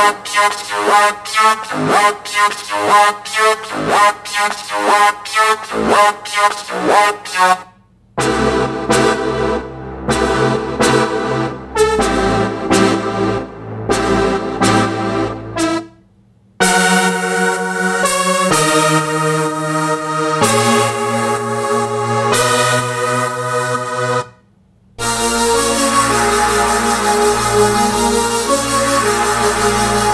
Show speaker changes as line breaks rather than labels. Música Música